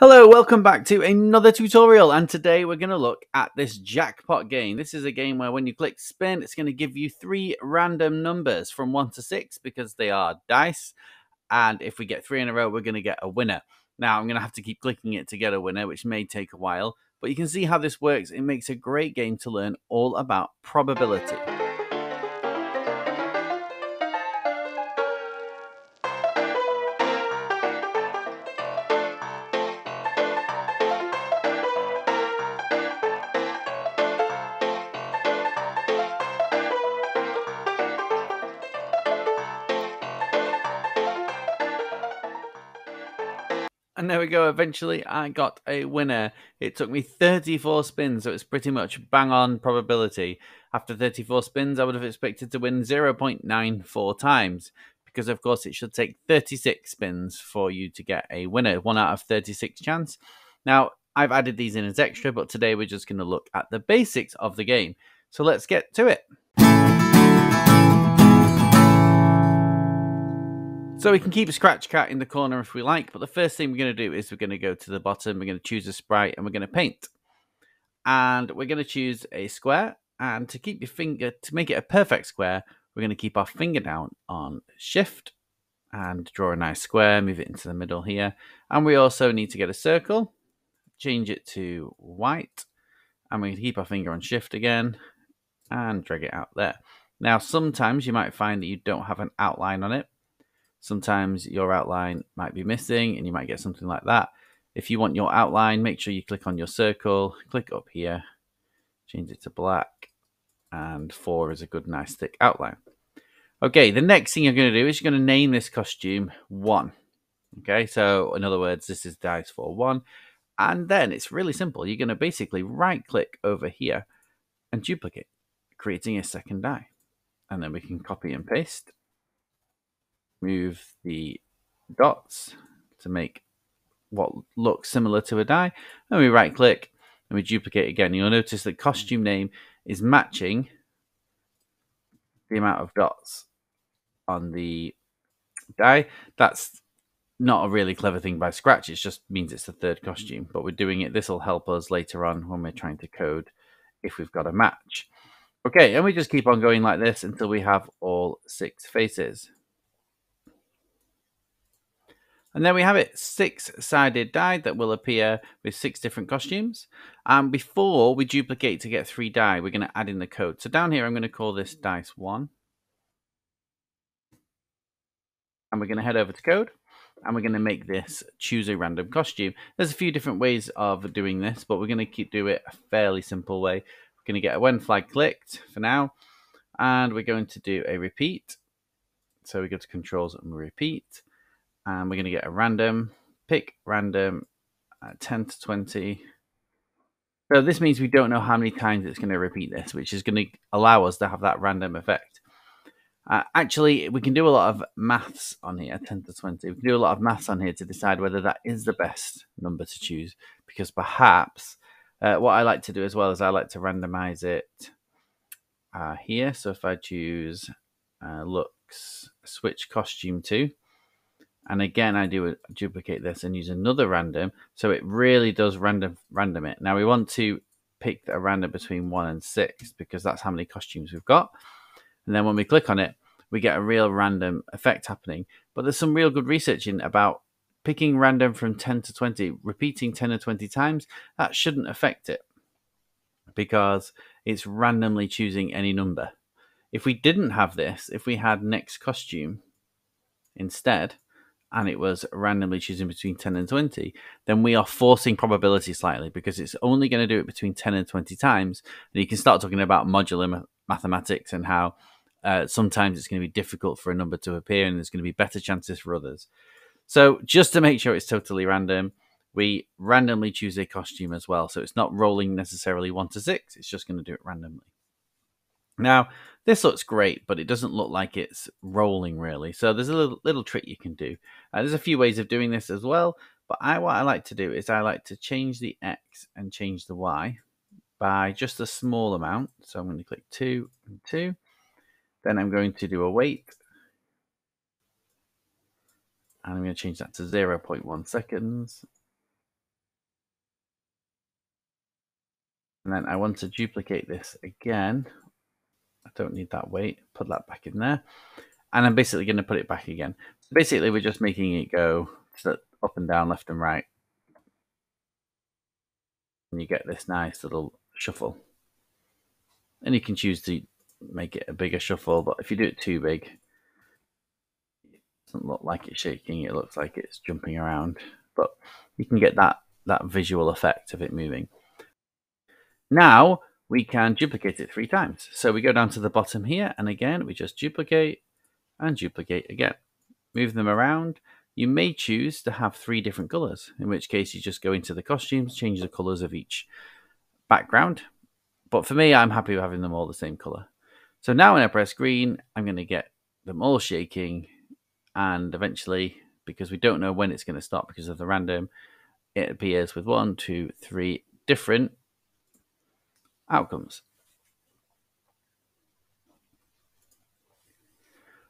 Hello, welcome back to another tutorial and today we're going to look at this jackpot game. This is a game where when you click spin it's going to give you three random numbers from 1 to 6 because they are dice and if we get three in a row we're going to get a winner. Now I'm going to have to keep clicking it to get a winner which may take a while but you can see how this works. It makes a great game to learn all about probability. And there we go. Eventually, I got a winner. It took me 34 spins, so it's pretty much bang on probability. After 34 spins, I would have expected to win 0.94 times because, of course, it should take 36 spins for you to get a winner. One out of 36 chance. Now, I've added these in as extra, but today we're just going to look at the basics of the game. So let's get to it. So we can keep a scratch cat in the corner if we like, but the first thing we're going to do is we're going to go to the bottom, we're going to choose a sprite and we're going to paint. And we're going to choose a square and to keep your finger, to make it a perfect square, we're going to keep our finger down on shift and draw a nice square, move it into the middle here. And we also need to get a circle, change it to white, and going to keep our finger on shift again and drag it out there. Now, sometimes you might find that you don't have an outline on it. Sometimes your outline might be missing and you might get something like that. If you want your outline, make sure you click on your circle, click up here, change it to black, and four is a good, nice, thick outline. Okay, the next thing you're going to do is you're going to name this costume one. Okay, so in other words, this is dice for one. And then it's really simple. You're going to basically right click over here and duplicate, creating a second die. And then we can copy and paste move the dots to make what looks similar to a die. And we right click and we duplicate again. You'll notice the costume name is matching the amount of dots on the die. That's not a really clever thing by Scratch. It just means it's the third costume, but we're doing it. This will help us later on when we're trying to code if we've got a match. Okay, and we just keep on going like this until we have all six faces. And there we have it six-sided die that will appear with six different costumes. And before we duplicate to get three die, we're going to add in the code. So down here, I'm going to call this dice one. And we're going to head over to code. And we're going to make this choose a random costume. There's a few different ways of doing this, but we're going to keep do it a fairly simple way. We're going to get a when flag clicked for now. And we're going to do a repeat. So we go to controls and repeat and we're going to get a random, pick random, uh, 10 to 20. So this means we don't know how many times it's going to repeat this, which is going to allow us to have that random effect. Uh, actually, we can do a lot of maths on here, 10 to 20. We can do a lot of maths on here to decide whether that is the best number to choose, because perhaps uh, what I like to do as well is I like to randomize it uh, here. So if I choose uh, looks, switch costume to, and again, I do duplicate this and use another random. So it really does random random it. Now we want to pick a random between one and six because that's how many costumes we've got. And then when we click on it, we get a real random effect happening. But there's some real good research in about picking random from 10 to 20, repeating 10 or 20 times, that shouldn't affect it because it's randomly choosing any number. If we didn't have this, if we had next costume instead, and it was randomly choosing between 10 and 20, then we are forcing probability slightly because it's only going to do it between 10 and 20 times. And you can start talking about modular mathematics and how uh, sometimes it's going to be difficult for a number to appear and there's going to be better chances for others. So, just to make sure it's totally random, we randomly choose a costume as well. So, it's not rolling necessarily one to six, it's just going to do it randomly. Now, this looks great, but it doesn't look like it's rolling really. So there's a little, little trick you can do. Uh, there's a few ways of doing this as well, but I what I like to do is I like to change the X and change the Y by just a small amount. So I'm going to click 2 and 2. Then I'm going to do a wait. And I'm going to change that to 0 0.1 seconds. And then I want to duplicate this again. I don't need that wait. Put that back in there. And I'm basically going to put it back again. Basically, we're just making it go up and down, left and right. And you get this nice little shuffle. And you can choose to make it a bigger shuffle, but if you do it too big, it doesn't look like it's shaking. It looks like it's jumping around. But you can get that, that visual effect of it moving. Now we can duplicate it three times. So we go down to the bottom here, and again, we just duplicate and duplicate again. Move them around. You may choose to have three different colors, in which case you just go into the costumes, change the colors of each background. But for me, I'm happy with having them all the same color. So now when I press green, I'm going to get them all shaking. And eventually, because we don't know when it's going to stop because of the random, it appears with one, two, three different outcomes.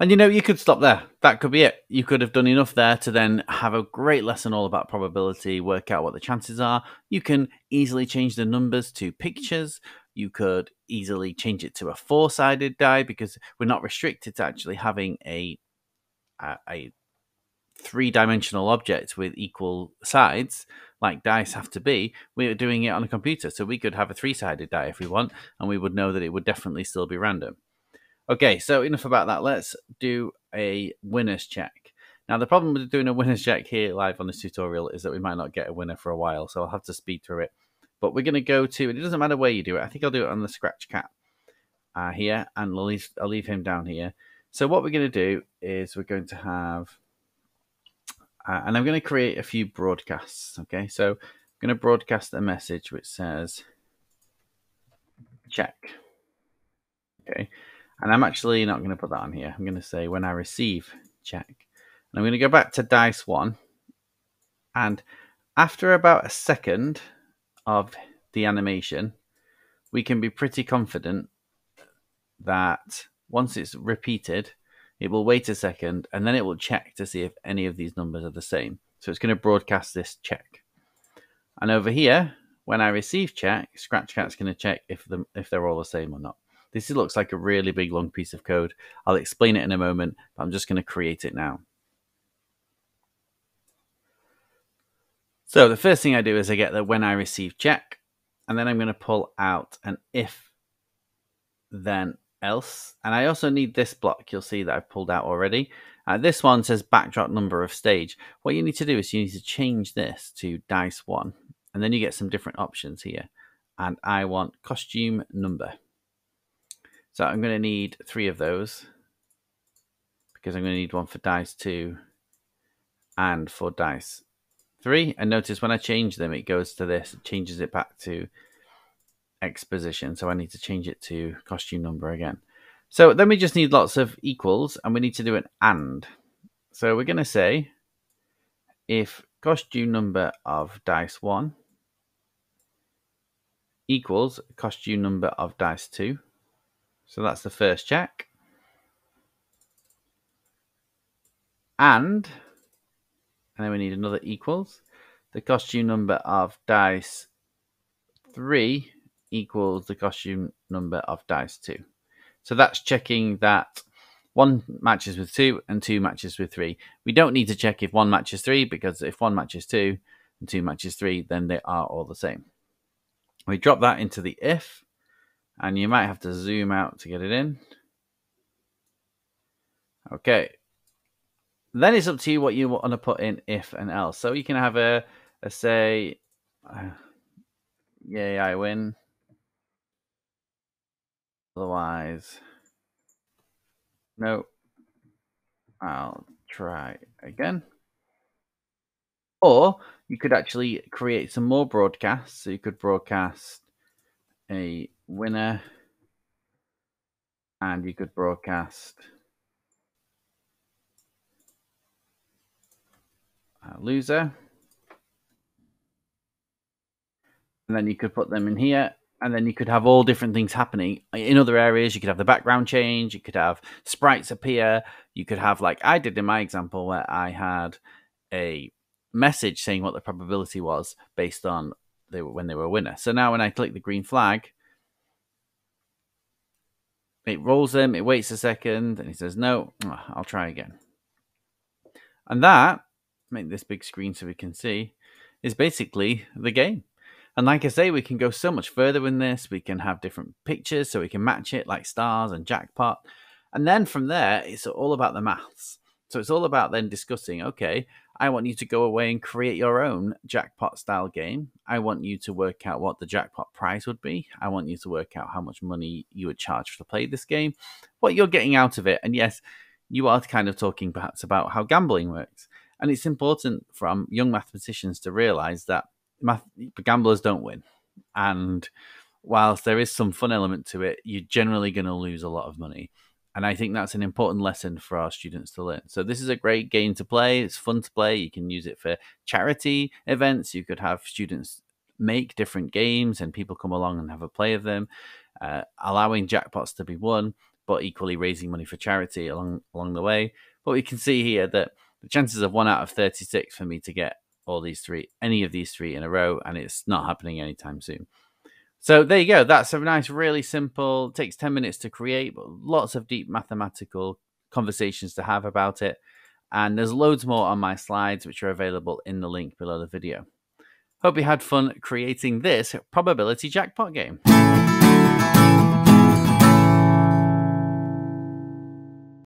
And you know, you could stop there. That could be it. You could have done enough there to then have a great lesson all about probability, work out what the chances are. You can easily change the numbers to pictures. You could easily change it to a four sided die because we're not restricted to actually having a, a, a three dimensional object with equal sides like dice have to be, we're doing it on a computer. So we could have a three sided die if we want, and we would know that it would definitely still be random. Okay, so enough about that. Let's do a winner's check. Now, the problem with doing a winner's check here live on this tutorial is that we might not get a winner for a while, so I'll have to speed through it. But we're going to go to, and it doesn't matter where you do it. I think I'll do it on the Scratch Cat uh, here, and I'll leave, I'll leave him down here. So what we're going to do is we're going to have uh, and I'm going to create a few broadcasts. Okay, so I'm going to broadcast a message which says check. Okay, and I'm actually not going to put that on here. I'm going to say when I receive check. And I'm going to go back to dice one. And after about a second of the animation, we can be pretty confident that once it's repeated, it will wait a second and then it will check to see if any of these numbers are the same. So it's going to broadcast this check. And over here, when I receive check, ScratchCat's going to check if them if they're all the same or not. This looks like a really big long piece of code. I'll explain it in a moment, but I'm just going to create it now. So the first thing I do is I get the when I receive check, and then I'm going to pull out an if then else. And I also need this block. You'll see that I've pulled out already. Uh, this one says backdrop number of stage. What you need to do is you need to change this to dice one. And then you get some different options here. And I want costume number. So I'm going to need three of those. Because I'm going to need one for dice two and for dice three. And notice when I change them, it goes to this. It changes it back to x position. So I need to change it to costume number again. So then we just need lots of equals and we need to do an and. So we're going to say if costume number of dice 1 equals costume number of dice 2. So that's the first check. And, and then we need another equals, the costume number of dice 3 equals the costume number of dice 2. So that's checking that one matches with 2 and 2 matches with 3. We don't need to check if 1 matches 3 because if 1 matches 2 and 2 matches 3, then they are all the same. We drop that into the if, and you might have to zoom out to get it in. Okay. Then it's up to you what you want to put in if and else. So you can have a, a say, uh, yay, I win. Otherwise, no. I'll try again. Or you could actually create some more broadcasts. So you could broadcast a winner and you could broadcast a loser. And then you could put them in here and then you could have all different things happening in other areas. You could have the background change, you could have sprites appear, you could have, like I did in my example, where I had a message saying what the probability was based on they were when they were a winner. So now when I click the green flag, it rolls them, it waits a second, and he says, No, I'll try again. And that, make this big screen so we can see, is basically the game. And like I say, we can go so much further in this. We can have different pictures so we can match it like stars and jackpot. And then from there, it's all about the maths. So it's all about then discussing, okay, I want you to go away and create your own jackpot style game. I want you to work out what the jackpot prize would be. I want you to work out how much money you would charge to play this game, what you're getting out of it. And yes, you are kind of talking perhaps about how gambling works. And it's important from young mathematicians to realize that math- gamblers don't win. And whilst there is some fun element to it, you're generally going to lose a lot of money. And I think that's an important lesson for our students to learn. So this is a great game to play. It's fun to play. You can use it for charity events. You could have students make different games and people come along and have a play of them, uh, allowing jackpots to be won, but equally raising money for charity along along the way. But we can see here that the chances of one out of 36 for me to get all these three, any of these three in a row, and it's not happening anytime soon. So there you go. That's a nice, really simple. Takes ten minutes to create, but lots of deep mathematical conversations to have about it. And there's loads more on my slides, which are available in the link below the video. Hope you had fun creating this probability jackpot game.